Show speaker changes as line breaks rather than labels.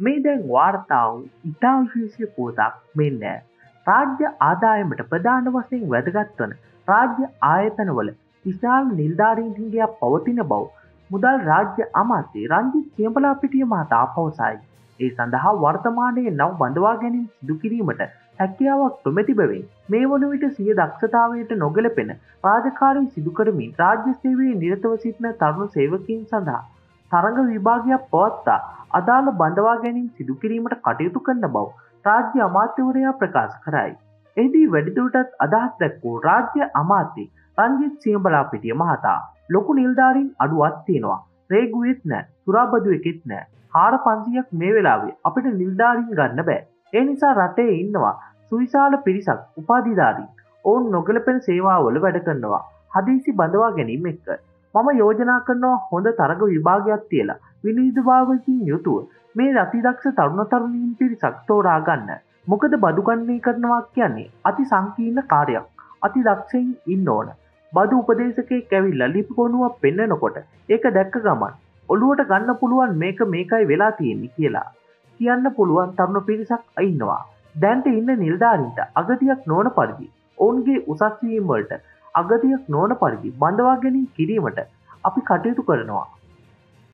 මේ දැන් වාර්තාව ඉතා විශේෂය පෝතක් මෙන්න රාජ්‍ය ආදායමට ප්‍රධාන වසයෙන් වැදගත්වන රාජ්‍ය ආයතනවල විශාල් නිල්ධාරීන්හිගේ පවතින බව මුදල් රාජ්‍ය අමාත්‍ය රංජිත් සියඹලා පිටිය මහතා පවසයි. ඒ සඳහා වර්තමානයේ නව බඳවා ගැනින් සිදුකිරීමට හැකියාවක් ප්‍රමැති බැවින් මේ වන විට සිය දක්ෂතාවයට නොගැලපෙන රාජකාරී සිදුකරමින් රාජ්‍ය සේවයේ නිරතව සිටින තරුණු සේවකින් සඳහා තරඟ විභාගයක් පවත්තා අදාළ බඳවා ගැනින් සිදුකිරීමට කටයුතු කරන්න බව රාජ්‍ය අමාත්‍යවරයා ප්‍රකාශ කරයි. එහිදී වැඩිදුරටත් අදහස් දැක්වූ රාජ්‍ය අමාත්‍ය රංජිත් සියඹලා පිටිය මහතා ලොකු නිල්ධාරින් අඩුවත් තියෙනවා. රේගුවෙත් නෑ සුරාබදු එකෙත් නෑ. හාර පන්සියක් මේ වෙලාවේ අපිට නිල්ධාරින් ගන්න බෑ. ඒ නිසා රටේ ඉන්නවා සුවිශාල පිරිසක් උපාධිධාරී. ඔවුන් නොගලපෙන සේවාවල වැඩ කරනවා. හදිසි බඳවා ගැනීම එක්ක. මම යෝජනා කරනවා හොඳ තරග විභාගයක් තියලා විනිධභාවකින් යුතුව මේ රතිදක්ෂ තරුණ තරුණීන් පිරිසක් තෝරා ගන්න. මොකද බදුගන්නේ කරනවා කියන්නේ අති සංකීර්ණ කාර්යක් අති දක්ෂයින් ඉන්න ඕන. බදු උපදේශකේ කැවිල්ල ලිපිකොනුවක් පෙන්නනකොට ඒක දැක්ක ගමන් ඔළුවට ගන්න පුළුවන් මේක මේකයි වෙලා තියෙන්නේ කියලා කියන්න පුළුවන් තරුණ පිරිසක් අඉන්නවා දැන්ට ඉන්න නිල්ධාරීන්ට අගතියක් නොවන පරිදි ඔවුන්ගේ උසස්වීම්වලට අගතියක් නොවන පරිදි බඳවා ගැනීම කිරීමට අපි කටයුතු කරනවා.